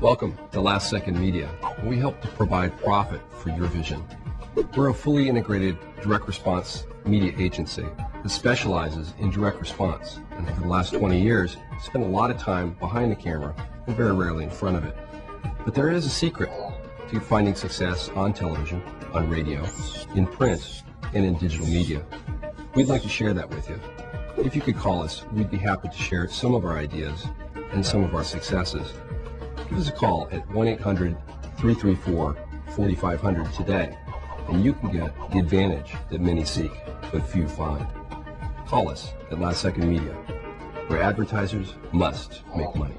Welcome to Last Second Media. We help to provide profit for your vision. We're a fully integrated direct response media agency that specializes in direct response. And for the last 20 years, spent a lot of time behind the camera and very rarely in front of it. But there is a secret to finding success on television, on radio, in print, and in digital media. We'd like to share that with you. If you could call us, we'd be happy to share some of our ideas and some of our successes. Give us a call at 1-800-334-4500 today, and you can get the advantage that many seek, but few find. Call us at Last Second Media, where advertisers must make money.